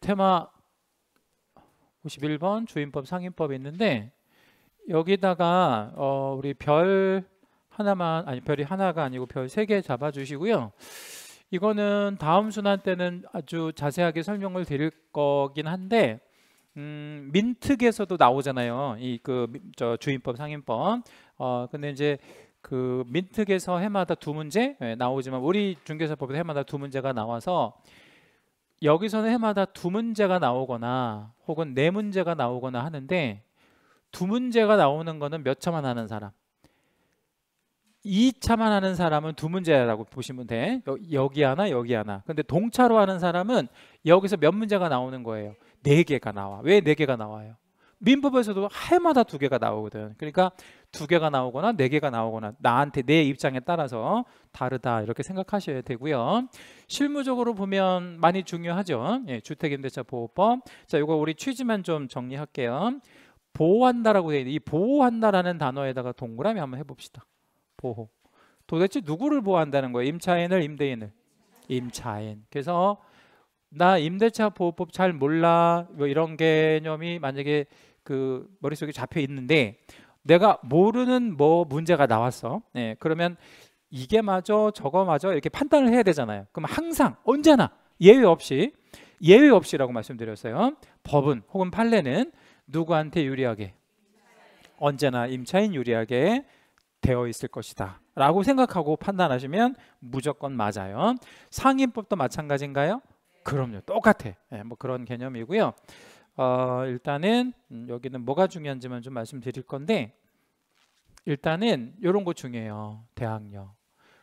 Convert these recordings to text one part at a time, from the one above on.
테마 51번 주임법 상임법이 있는데 여기다가 어, 우리 별 하나만 아니 별이 하나가 아니고 별 세 개 잡아 주시고요. 이거는 다음 순환 때는 아주 자세하게 설명을 드릴 거긴 한데 음, 민특에서도 나오잖아요. 이 그 저 주임법 상임법. 어 근데 이제 그 민특에서 해마다 두 문제 예, 나오지만 우리 중개사법에서 해마다 두 문제가 나와서 여기서는 해마다 두 문제가 나오거나 혹은 네 문제가 나오거나 하는데 두 문제가 나오는 거는 몇 차만 하는 사람? 2차만 하는 사람은 두 문제라고 보시면 돼. 여, 기 하나 여기 하나. 근데 동차로 하는 사람은 여기서 몇 문제가 나오는 거예요? 네 개가 나와. 왜 네 개가 나와요? 민법에서도 해마다 두 개가 나오거든. 그러니까 두 개가 나오거나 네 개가 나오거나 나한테 내 입장에 따라서 다르다 이렇게 생각하셔야 되고요. 실무적으로 보면 많이 중요하죠. 예, 주택임대차 보호법. 자, 이거 우리 취지만 좀 정리할게요. 보호한다라고 되어 있는데 이 보호한다라는 단어에다가 동그라미 한번 해봅시다. 보호. 도대체 누구를 보호한다는 거예요? 임차인을, 임대인을? 임차인. 그래서 나 임대차 보호법 잘 몰라. 뭐 이런 개념이 만약에 그 머릿속에 잡혀 있는데 내가 모르는 뭐 문제가 나왔어. 네, 그러면 이게 맞아, 저거 맞아 이렇게 판단을 해야 되잖아요. 그럼 항상 언제나 예외 없이 예외 없이라고 말씀드렸어요. 법은 혹은 판례는 누구한테 유리하게 언제나 임차인 유리하게 되어 있을 것이다. 라고 생각하고 판단하시면 무조건 맞아요. 상임법도 마찬가지인가요? 그럼요. 똑같아. 네, 뭐 그런 개념이고요. 어, 일단은 음, 여기는 뭐가 중요한지만 좀 말씀드릴 건데 일단은 이런 거 중요해요. 대학력,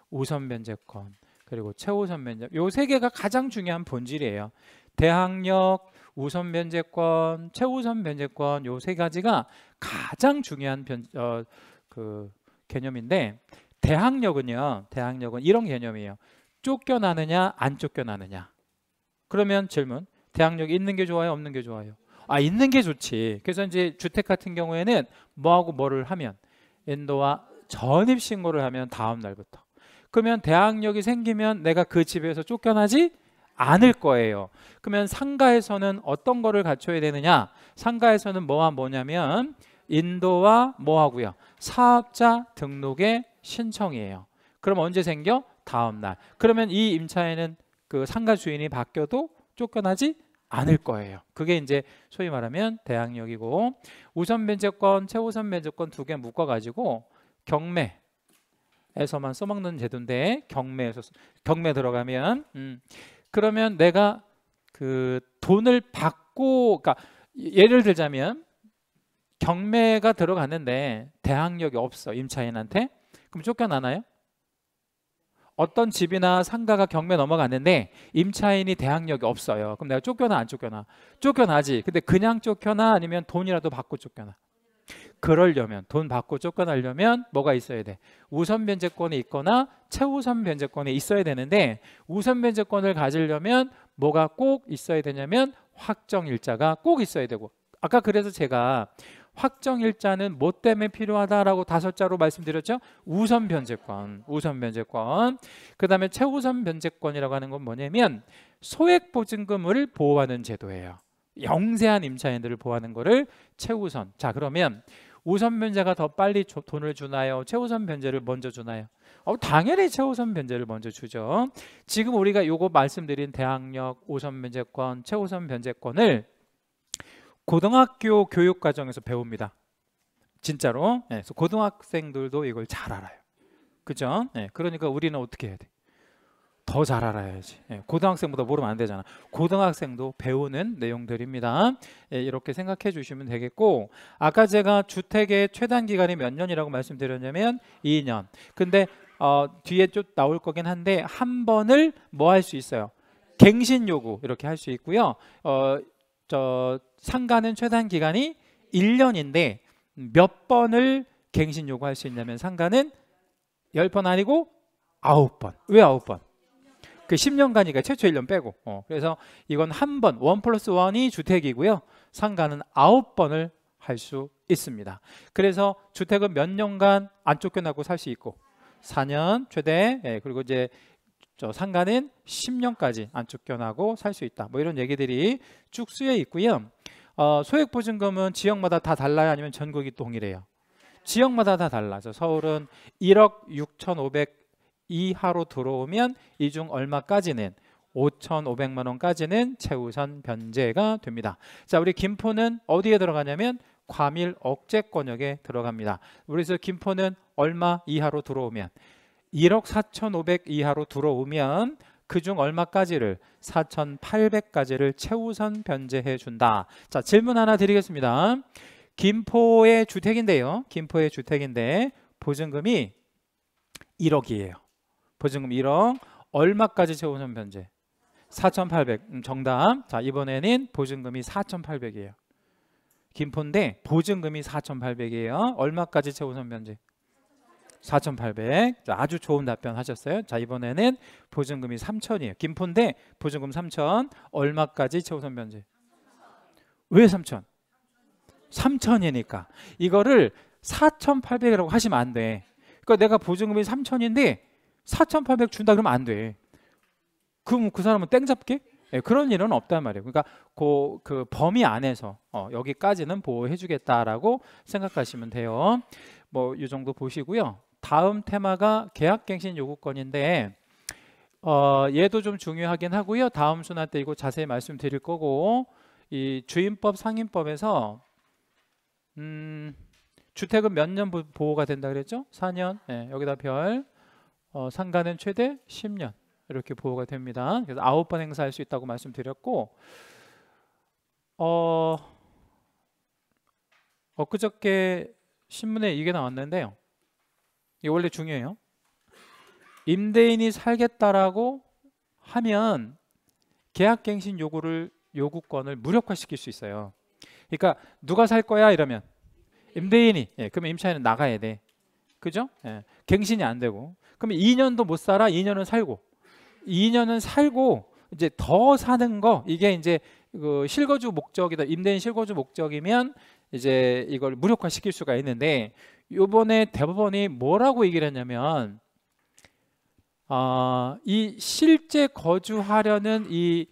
우선 면제권, 그리고 최우선 면제. 요세 개가 가장 중요한 본질이에요. 대학력, 우선 면제권, 최우선 면제권 요 세 가지가 가장 중요한 변, 어, 그 개념인데 대학력은요. 대학력은 이런 개념이에요. 쫓겨나느냐 안 쫓겨나느냐. 그러면 질문. 대학력 있는 게 좋아요, 없는 게 좋아요? 아 있는 게 좋지. 그래서 이제 주택 같은 경우에는 뭐하고 뭐를 하면 인도와 전입 신고를 하면 다음 날부터. 그러면 대학력이 생기면 내가 그 집에서 쫓겨나지 않을 거예요. 그러면 상가에서는 어떤 거를 갖춰야 되느냐? 상가에서는 뭐와 뭐냐면 인도와 뭐하고요? 사업자 등록의 신청이에요. 그럼 언제 생겨? 다음 날. 그러면 이 임차에는 그 상가 주인이 바뀌어도 쫓겨나지 않을 거예요. 그게 이제 소위 말하면 대항력이고 우선 면제권, 최우선 면제권 두 개 묶어 가지고 경매 에서만 써먹는 제도인데 경매에서 경매 들어가면 음, 그러면 내가 그 돈을 받고 그러니까 예를 들자면 경매가 들어갔는데 대항력이 없어 임차인한테 그럼 쫓겨나나요? 어떤 집이나 상가가 경매 넘어갔는데 임차인이 대항력이 없어요. 그럼 내가 쫓겨나 안 쫓겨나? 쫓겨나지. 근데 그냥 쫓겨나 아니면 돈이라도 받고 쫓겨나? 그러려면 돈 받고 쫓겨나려면 뭐가 있어야 돼? 우선 변제권이 있거나 최우선 변제권이 있어야 되는데 우선 변제권을 가지려면 뭐가 꼭 있어야 되냐면 확정 일자가 꼭 있어야 되고 아까 그래서 제가 확정 일자는 뭐 때문에 필요하다라고 다섯 자로 말씀드렸죠? 우선 변제권, 우선 변제권. 그다음에 최우선 변제권이라고 하는 건 뭐냐면 소액 보증금을 보호하는 제도예요. 영세한 임차인들을 보호하는 거를 최우선. 자, 그러면 우선 변제가 더 빨리 돈을 주나요? 최우선 변제를 먼저 주나요? 어, 당연히 최우선 변제를 먼저 주죠. 지금 우리가 요거 말씀드린 대학력, 우선 변제권, 최우선 변제권을 고등학교 교육 과정에서 배웁니다. 진짜로. 네, 그래서 고등학생들도 이걸 잘 알아요. 그죠? 네, 그러니까 우리는 어떻게 해야 돼? 더 잘 알아야지. 네, 고등학생보다 모르면 안 되잖아. 고등학생도 배우는 내용들입니다. 네, 이렇게 생각해 주시면 되겠고, 아까 제가 주택의 최단 기간이 몇 년이라고 말씀드렸냐면 2년. 근데 어, 뒤에 좀 나올 거긴 한데 한 번을 뭐 할 수 있어요? 갱신 요구 이렇게 할 수 있고요. 어, 저 상가는 최단 기간이 1년인데 몇 번을 갱신 요구할 수 있냐면 상가는 10번 아니고 9번. 왜 9번? 그 10년간이니까 최초 1년 빼고. 어, 그래서 이건 한 번, 원 플러스 원이 주택이고요. 상가는 9번을 할 수 있습니다. 그래서 주택은 몇 년간 안 쫓겨나고 살 수 있고 4년 최대 예, 그리고 이제 저 상가는 10년까지 안 쫓겨나고 살 수 있다. 뭐 이런 얘기들이 쭉 쓰여 있고요. 어, 소액 보증금은 지역마다 다 달라요, 아니면 전국이 동일해요? 지역마다 다 달라져. 서울은 1억 6,500 이하로 들어오면 이 중 얼마까지는 5,500만 원까지는 최우선 변제가 됩니다. 자, 우리 김포는 어디에 들어가냐면 과밀 억제권역에 들어갑니다. 그래서 김포는 얼마 이하로 들어오면 1억 4,500 이하로 들어오면 그중 얼마까지를 4,800까지를 최우선 변제해 준다. 자, 질문 하나 드리겠습니다. 김포의 주택인데요. 김포의 주택인데 보증금이 1억이에요. 보증금 1억 얼마까지 최우선 변제? 4,800. 음, 정답. 자, 이번에는 보증금이 4,800이에요. 김포인데 보증금이 4,800이에요. 얼마까지 최우선 변제? 4,800. 자, 아주 좋은 답변 하셨어요. 자, 이번에는 보증금이 3,000이에요. 김포인데 보증금 3,000. 얼마까지 최우선 변제? 왜 3,000? 3,000이니까. 이거를 4,800이라고 하시면 안 돼. 그러니까 내가 보증금이 3,000인데 4,800 준다 그러면 안 돼. 그럼 그 사람은 땡 잡게? 네, 그런 일은 없단 말이에요. 그러니까 그, 그 범위 안에서 어, 여기까지는 보호해주겠다라고 생각하시면 돼요. 뭐 이 정도 보시고요. 다음 테마가 계약갱신 요구권인데 어, 얘도 좀 중요하긴 하고요. 다음 순환 때 이거 자세히 말씀드릴 거고 이 주임법 상임법에서 음, 주택은 몇 년 보호가 된다 그랬죠? 4년. 네, 여기다 별. 어, 상가는 최대 10년. 이렇게 보호가 됩니다. 그래서 아홉 번 행사할 수 있다고 말씀드렸고 어 엊그저께 신문에 이게 나왔는데요. 이게 원래 중요해요. 임대인이 살겠다라고 하면 계약갱신 요구를 요구권을 무력화시킬 수 있어요. 그러니까 누가 살 거야 이러면 임대인이 예, 그러면 임차인은 나가야 돼. 그죠? 예, 갱신이 안 되고 그러면 2년도 못 살아 2년은 살고 2년은 살고 이제 더 사는 거 이게 이제 그 실거주 목적이다 임대인 실거주 목적이면 이제 이걸 무력화 시킬 수가 있는데 요번에 대법원이 뭐라고 얘기를 했냐면 어, 이 실제 거주하려는 이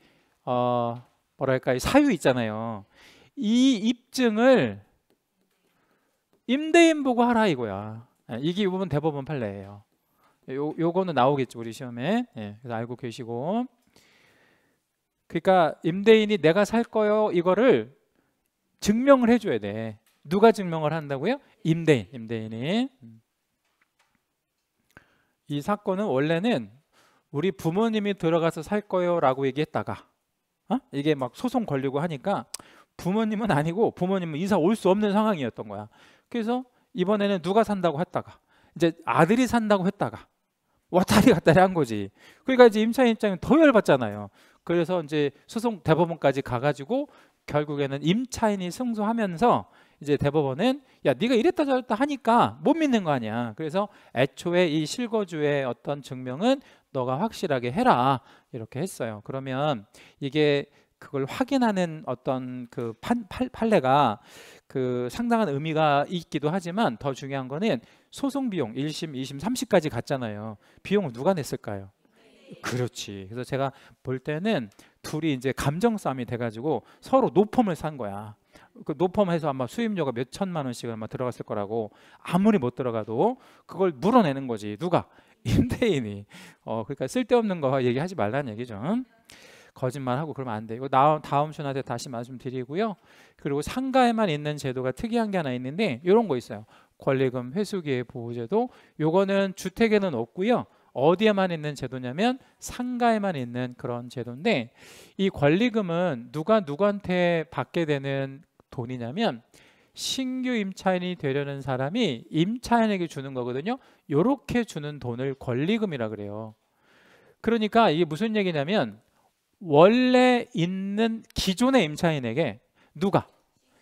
어, 뭐랄까 이 사유 있잖아요. 이 입증을 임대인 보고 하라 이거야. 예, 이게 이 부분 대법원 판례예요. 요 요거는 나오겠죠 우리 시험에. 예, 그래서 알고 계시고. 그러니까 임대인이 내가 살 거요 이거를 증명을 해줘야 돼. 누가 증명을 한다고요? 임대인, 임대인이. 이 사건은 원래는 우리 부모님이 들어가서 살 거요라고 얘기했다가 어? 이게 막 소송 걸리고 하니까 부모님은 아니고 부모님은 이사 올 수 없는 상황이었던 거야. 그래서 이번에는 누가 산다고 했다가 이제 아들이 산다고 했다가 왔다리 갔다리 한 거지. 그러니까 이제 임차인 입장은 더 열받잖아요. 그래서 이제 소송 대법원까지 가가지고 결국에는 임차인이 승소하면서 이제 대법원은 야 네가 이랬다 저랬다 하니까 못 믿는 거 아니야. 그래서 애초에 이 실거주의 어떤 증명은 너가 확실하게 해라 이렇게 했어요. 그러면 이게 그걸 확인하는 어떤 그 판, 팔, 판례가 그 상당한 의미가 있기도 하지만 더 중요한 거는 소송 비용 1심, 2심, 3심까지 갔잖아요. 비용을 누가 냈을까요? 그렇지. 그래서 제가 볼 때는 둘이 이제 감정 싸움이 돼가지고 서로 노펌을 산 거야. 그 노펌해서 아마 수임료가 몇 천만 원씩 아마 들어갔을 거라고 아무리 못 들어가도 그걸 물어내는 거지. 누가? 임대인이. 어 그러니까 쓸데없는 거 얘기하지 말라는 얘기죠. 거짓말하고 그러면 안 돼. 이거 다음 다음 시간에 다시 말씀드리고요. 그리고 상가에만 있는 제도가 특이한 게 하나 있는데 이런 거 있어요. 권리금 회수기의 보호제도. 요거는 주택에는 없고요. 어디에만 있는 제도냐면 상가에만 있는 그런 제도인데 이 권리금은 누가 누구한테 받게 되는 돈이냐면 신규 임차인이 되려는 사람이 임차인에게 주는 거거든요. 요렇게 주는 돈을 권리금이라 그래요. 그러니까 이게 무슨 얘기냐면 원래 있는 기존의 임차인에게 누가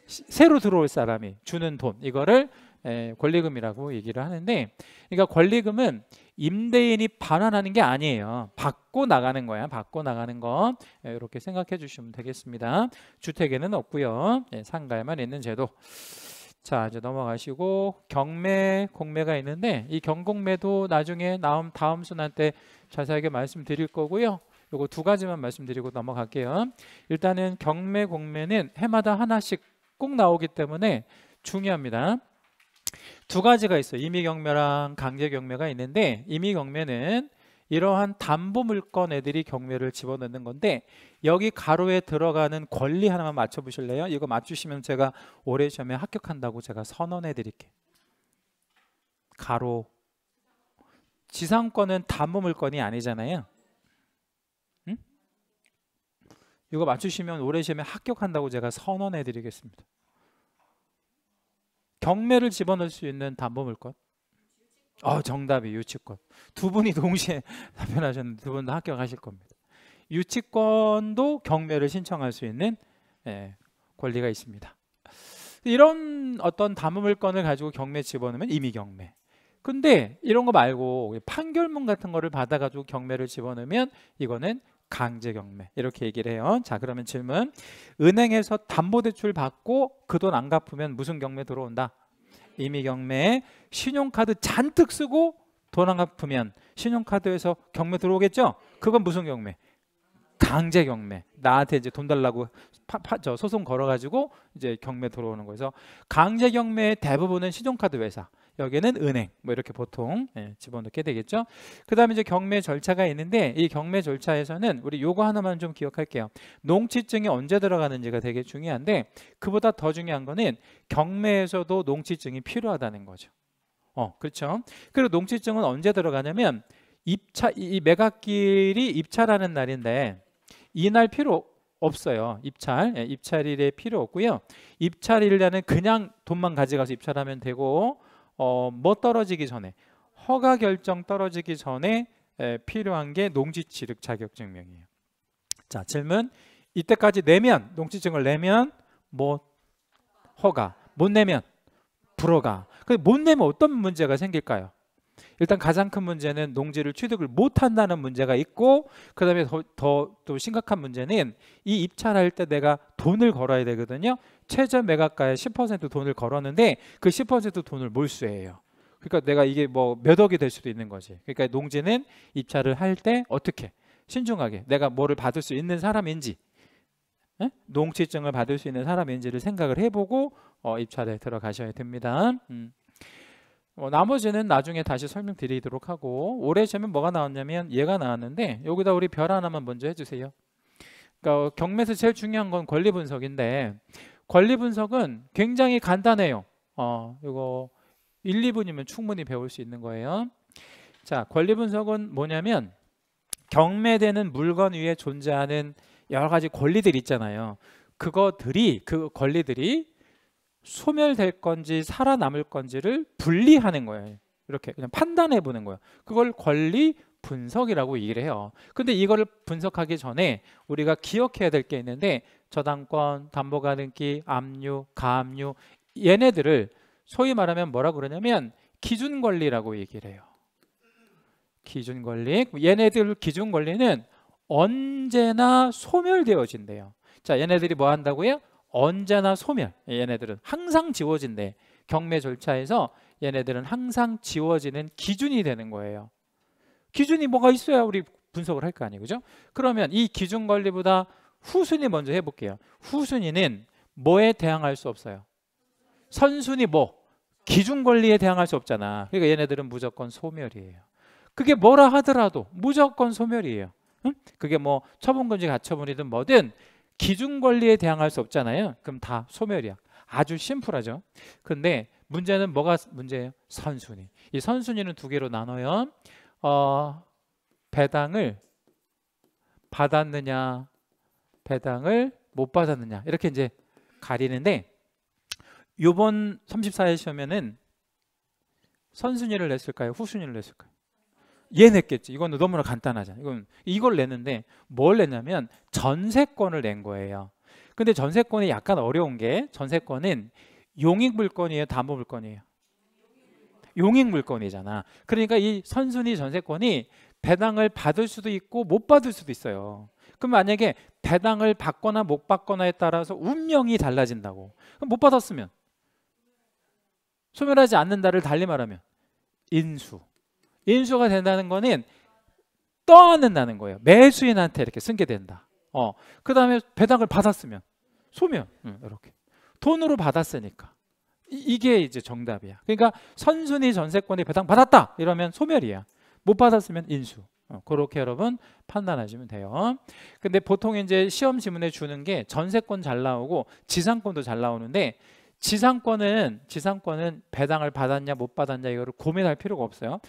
새로 들어올 사람이 주는 돈 이거를 에, 권리금이라고 얘기를 하는데 그러니까 권리금은 임대인이 반환하는 게 아니에요. 받고 나가는 거야. 받고 나가는 거 에, 이렇게 생각해 주시면 되겠습니다. 주택에는 없고요. 예, 상가에만 있는 제도. 자 이제 넘어가시고 경매 공매가 있는데 이 경공매도 나중에 다음 다음 순환 때 자세하게 말씀드릴 거고요. 요거 두 가지만 말씀드리고 넘어갈게요. 일단은 경매 공매는 해마다 하나씩 꼭 나오기 때문에 중요합니다. 두 가지가 있어요. 임의 경매랑 강제 경매가 있는데 임의 경매는 이러한 담보 물건 애들이 경매를 집어넣는 건데 여기 가로에 들어가는 권리 하나만 맞춰 보실래요? 이거 맞추시면 제가 올해 시험에 합격한다고 제가 선언해 드릴게요. 가로 지상권은 담보 물건이 아니잖아요. 응? 이거 맞추시면 올해 시험에 합격한다고 제가 선언해 드리겠습니다. 경매를 집어넣을 수 있는 담보 물건. 어, 정답이 유치권. 두 분이 동시에 답변하셨는데 두 분 다 합격하실 겁니다. 유치권도 경매를 신청할 수 있는 예, 권리가 있습니다. 이런 어떤 담보 물건을 가지고 경매 집어넣으면 임의 경매. 근데 이런 거 말고 판결문 같은 거를 받아가지고 경매를 집어넣으면 이거는 강제 경매 이렇게 얘기를 해요. 자 그러면 질문 은행에서 담보대출 받고 그 돈 안 갚으면 무슨 경매 들어온다? 임의 경매 신용카드 잔뜩 쓰고 돈 안 갚으면 신용카드에서 경매 들어오겠죠? 그건 무슨 경매? 강제 경매. 나한테 이제 돈 달라고 파, 파, 저 소송 걸어가지고 이제 경매 들어오는 거에서 강제 경매의 대부분은 신용카드 회사. 여기는 은행 뭐 이렇게 보통 예, 집어넣게 되겠죠. 그 다음에 이제 경매 절차가 있는데 이 경매 절차에서는 우리 요거 하나만 좀 기억할게요. 농취증이 언제 들어가는지가 되게 중요한데 그보다 더 중요한 거는 경매에서도 농취증이 필요하다는 거죠. 어, 그렇죠. 그리고 농취증은 언제 들어가냐면 입차 이 매각길이 입찰하는 날인데 이날 필요 없어요. 입찰, 예, 입찰일에 필요 없고요. 입찰일에는 그냥 돈만 가져가서 입찰하면 되고 어, 뭐 떨어지기 전에 허가 결정 떨어지기 전에 에, 필요한 게 농지 취득 자격증명이에요. 자 질문 이때까지 내면 농지증을 내면 뭐 허가 못 내면 불허가. 못 내면 어떤 문제가 생길까요? 일단 가장 큰 문제는 농지를 취득을 못 한다는 문제가 있고 그다음에 더 또 심각한 문제는 이 입찰할 때 내가 돈을 걸어야 되거든요. 최저 매각가의 10% 돈을 걸었는데 그 10% 돈을 몰수해요. 그러니까 내가 이게 뭐 몇 억이 될 수도 있는 거지. 그러니까 농지는 입찰을 할 때 어떻게 신중하게 내가 뭐를 받을 수 있는 사람인지 에? 농취증을 받을 수 있는 사람인지를 생각을 해보고 어, 입찰에 들어가셔야 됩니다. 음. 어, 나머지는 나중에 다시 설명드리도록 하고 시험에 뭐가 나왔냐면 얘가 나왔는데 여기다 우리 별 하나만 먼저 해주세요. 그러니까 경매에서 제일 중요한 건 권리 분석인데 권리 분석은 굉장히 간단해요. 어, 이거 1, 2분이면 충분히 배울 수 있는 거예요. 자, 권리 분석은 뭐냐면 경매되는 물건 위에 존재하는 여러 가지 권리들 있잖아요. 그거들이 그 권리들이 소멸될 건지 살아남을 건지를 분리하는 거예요. 이렇게 그냥 판단해 보는 거예요. 그걸 권리 분석이라고 얘기를 해요. 근데 이거를 분석하기 전에 우리가 기억해야 될 게 있는데 저당권, 담보가등기, 압류, 가압류 얘네들을 소위 말하면 뭐라 그러냐면 기준 권리라고 얘기를 해요. 기준 권리. 얘네들 기준 권리는 언제나 소멸되어진대요. 자, 얘네들이 뭐 한다고요? 언제나 소멸. 얘네들은 항상 지워진대. 경매 절차에서 얘네들은 항상 지워지는 기준이 되는 거예요. 기준이 뭐가 있어야 우리 분석을 할 거 아니에요. 그죠? 그러면 이 기준 관리보다 후순위 먼저 해볼게요. 후순위는 뭐에 대항할 수 없어요? 선순위 뭐? 기준 권리에 대항할 수 없잖아. 그러니까 얘네들은 무조건 소멸이에요. 그게 뭐라 하더라도 무조건 소멸이에요. 응? 그게 뭐 처분금지 가처분이든 뭐든 기준 권리에 대항할 수 없잖아요. 그럼 다 소멸이야. 아주 심플하죠. 근데 문제는 뭐가 문제예요? 선순위. 이 선순위는 두 개로 나눠요. 어, 배당을 받았느냐, 배당을 못 받았느냐 이렇게 이제 가리는데 요번 34회 시험에는 선순위를 냈을까요? 후순위를 냈을까요? 얘 냈겠지. 이건 너무나 간단하잖아. 이건 이걸 냈는데 뭘 냈냐면 전세권을 낸 거예요. 근데 전세권이 약간 어려운 게 전세권은 용익 물건이에요, 담보 물건이에요. 용익 물건이잖아. 그러니까 이 선순위 전세권이 배당을 받을 수도 있고 못 받을 수도 있어요. 그럼 만약에 배당을 받거나 못 받거나에 따라서 운명이 달라진다고. 그럼 못 받았으면 소멸하지 않는다를 달리 말하면 인수. 인수가 된다는 거는 떠안는다는 거예요. 매수인한테 이렇게 승게 된다. 어. 그 다음에 배당을 받았으면 소멸. 응, 이렇게. 돈으로 받았으니까. 이, 게 이제 정답이야. 그러니까 선순위 전세권이 배당 받았다 이러면 소멸이야. 못 받았으면 인수. 어, 그렇게 여러분 판단하시면 돼요. 근데 보통 이제 시험 지문에 주는 게 전세권 잘 나오고 지상권도 잘 나오는데 지상권은 지상권은 배당을 받았냐 못 받았냐 이거를 고민할 필요가 없어요.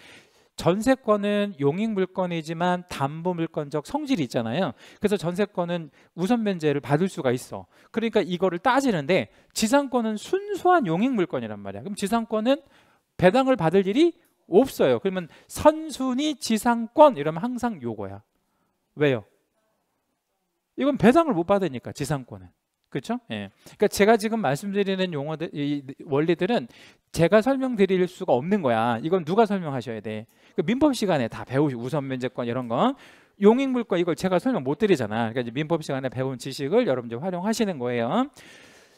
전세권은 용익 물건이지만 담보 물건적 성질이 있잖아요. 그래서 전세권은 우선 면제를 받을 수가 있어. 그러니까 이거를 따지는데 지상권은 순수한 용익 물건이란 말이야. 그럼 지상권은 배당을 받을 일이 없어요. 그러면 선순위 지상권 이러면 항상 요거야. 왜요? 이건 배당을 못 받으니까 지상권은. 그렇죠? 예. 그러니까 제가 지금 말씀드리는 용어들 이 원리들은 제가 설명드릴 수가 없는 거야. 이건 누가 설명하셔야 돼. 그 민법 시간에 다 배우시 우선 면제권 이런 거 용익물권 이걸 제가 설명 못 드리잖아. 그러니까 민법 시간에 배운 지식을 여러분들 활용하시는 거예요.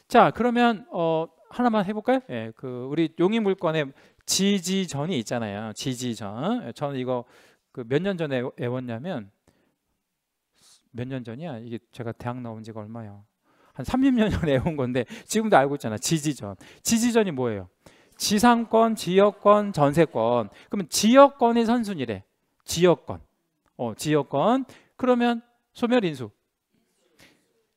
자, 그러면 어 하나만 해볼까요? 예, 그 우리 용익물권에 지지전이 있잖아요. 지지전. 저는 이거 그 몇 년 전에 외웠냐면 몇 년 전이야? 이게 제가 대학 나온 지가 얼마야? 한 30년 전에 외운 건데 지금도 알고 있잖아. 지지전. 지지전이 뭐예요? 지상권, 지역권, 전세권. 그러면 지역권이 선순위래. 지역권. 어, 지역권. 그러면 소멸 인수.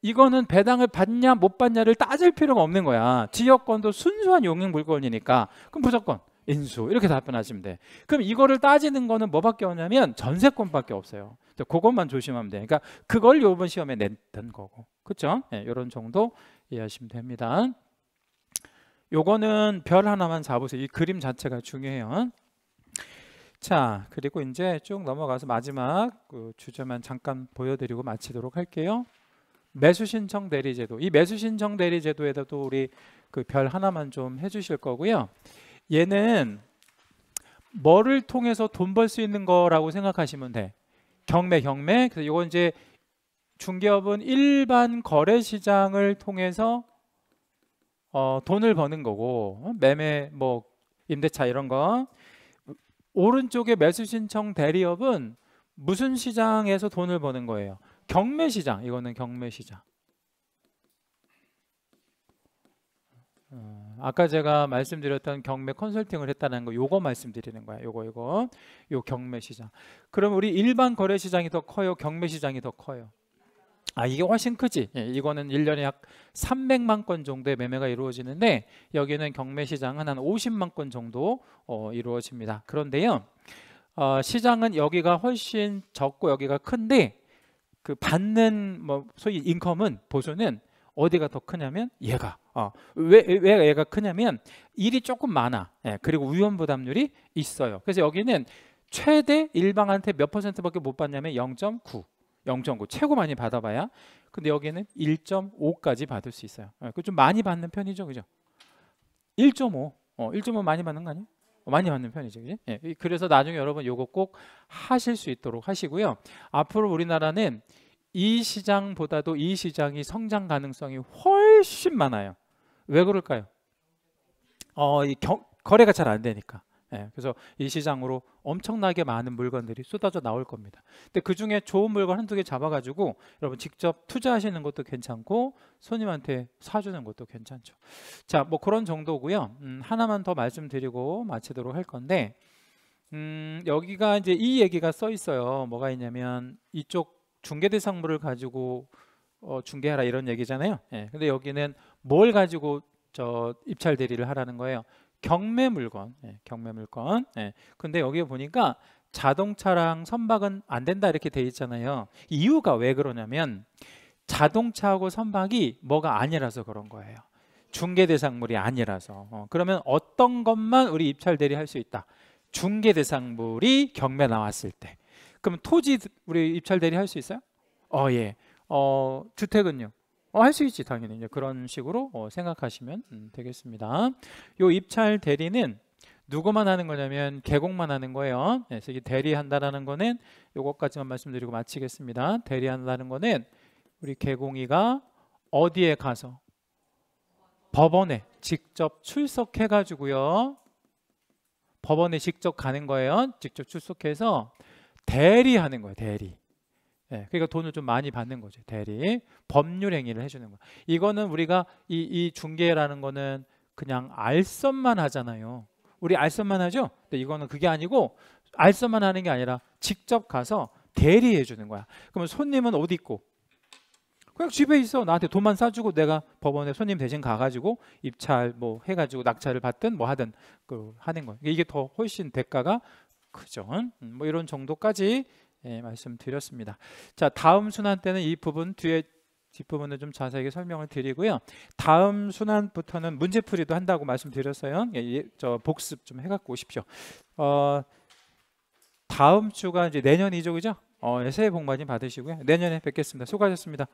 이거는 배당을 받냐 못 받냐를 따질 필요가 없는 거야. 지역권도 순수한 용익 물건이니까 그럼 무조건 인수 이렇게 답변하시면 돼. 그럼 이거를 따지는 거는 뭐밖에 없냐면 전세권밖에 없어요. 그것만 조심하면 돼. 그러니까 그걸 요번 시험에 냈던 거고. 그렇죠? 네, 이런 정도 이해하시면 됩니다. 요거는 별 하나만 잡으세요. 이 그림 자체가 중요해요. 자, 그리고 이제 쭉 넘어가서 마지막 그 주제만 잠깐 보여드리고 마치도록 할게요. 매수 신청 대리 제도. 이 매수 신청 대리 제도에도 우리 그 별 하나만 좀 해주실 거고요. 얘는 뭐를 통해서 돈 벌 수 있는 거라고 생각하시면 돼. 경매, 경매. 그래서 이건 이제 중개업은 일반 거래 시장을 통해서 어, 돈을 버는 거고 어, 매매, 뭐 임대차 이런 거. 오른쪽에 매수 신청 대리업은 무슨 시장에서 돈을 버는 거예요? 경매 시장. 이거는 경매 시장. 어, 아까 제가 말씀드렸던 경매 컨설팅을 했다는 거 요거 말씀드리는 거야. 요거 요거. 요 경매 시장. 그럼 우리 일반 거래 시장이 더 커요? 경매 시장이 더 커요? 아 이게 훨씬 크지. 예, 이거는 1년에 약 300만 건 정도의 매매가 이루어지는데 여기는 경매 시장은 한 50만 건 정도 어, 이루어집니다. 그런데요. 어, 시장은 여기가 훨씬 적고 여기가 큰데 그 받는 뭐 소위 인컴은 보수는 어디가 더 크냐면 얘가 어, 왜, 왜 얘가 크냐면 일이 조금 많아. 예, 그리고 위험 부담률이 있어요. 그래서 여기는 최대 일방한테 몇 퍼센트밖에 못 받냐면 0.9 0.9 최고 많이 받아봐야. 근데 여기는 1.5까지 받을 수 있어요. 예, 그좀 많이 받는 편이죠 그죠? 1.5 어, 1.5 많이 받는 거 아니에요? 어, 많이 받는 편이죠 그지? 예, 그래서 나중에 여러분 요거 꼭 하실 수 있도록 하시고요. 앞으로 우리나라는 이 시장보다도 이 시장이 성장 가능성이 훨씬 많아요. 왜 그럴까요? 어, 이 경, 거래가 잘 안 되니까. 예, 그래서 이 시장으로 엄청나게 많은 물건들이 쏟아져 나올 겁니다. 근데 그 중에 좋은 물건 한두 개 잡아가지고 여러분 직접 투자하시는 것도 괜찮고 손님한테 사주는 것도 괜찮죠. 자, 뭐 그런 정도고요. 음, 하나만 더 말씀드리고 마치도록 할 건데, 음, 여기가 이제 이 얘기가 써 있어요. 뭐가 있냐면 이쪽 중개 대상물을 가지고 어, 중개하라 이런 얘기잖아요. 예. 근데 여기는 뭘 가지고 저 입찰 대리를 하라는 거예요. 경매 물건, 예, 경매 물건. 예. 근데 여기 보니까 자동차랑 선박은 안 된다 이렇게 돼 있잖아요. 이유가 왜 그러냐면 자동차하고 선박이 뭐가 아니라서 그런 거예요. 중개 대상물이 아니라서. 어, 그러면 어떤 것만 우리 입찰 대리 할 수 있다. 중개 대상물이 경매 나왔을 때. 그럼 토지 우리 입찰 대리 할 수 있어요? 어 예. 어 주택은요? 어, 할 수 있지 당연히 이제 그런 식으로 어, 생각하시면 음, 되겠습니다. 요 입찰 대리는 누구만 하는 거냐면 개공만 하는 거예요. 네, 그래서 이 대리한다라는 거는 요것까지만 말씀드리고 마치겠습니다. 대리한다는 거는 우리 개공이가 어디에 가서 법원에 직접 출석해 가지고요. 법원에 직접 가는 거예요. 직접 출석해서 대리하는 거예요. 대리. 예, 그러니까 돈을 좀 많이 받는 거죠. 대리. 법률 행위를 해주는 거. 이거는 우리가 이, 이 중개라는 거는 그냥 알선만 하잖아요. 우리 알선만 하죠. 근데 이거는 그게 아니고 알선만 하는 게 아니라 직접 가서 대리해 주는 거야. 그러면 손님은 어디 있고? 그냥 집에 있어. 나한테 돈만 싸주고 내가 법원에 손님 대신 가가지고 입찰 뭐 해가지고 낙찰을 받든 뭐 하든 그 하는 거예요. 이게 더 훨씬 대가가 크죠. 음, 뭐 이런 정도까지 예, 말씀드렸습니다. 자 다음 순환 때는 이 부분 뒤에 뒷부분을 좀 자세하게 설명을 드리고요. 다음 순환부터는 문제풀이도 한다고 말씀드렸어요. 예, 예, 저 복습 좀 해갖고 오십시오. 어, 다음 주가 이제 내년이죠, 그죠? 어, 예, 새해 복 많이 받으시고요. 내년에 뵙겠습니다. 수고하셨습니다.